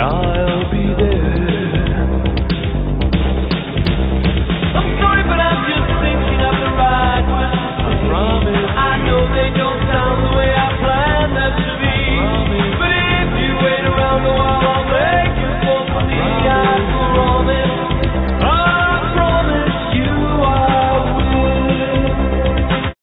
Now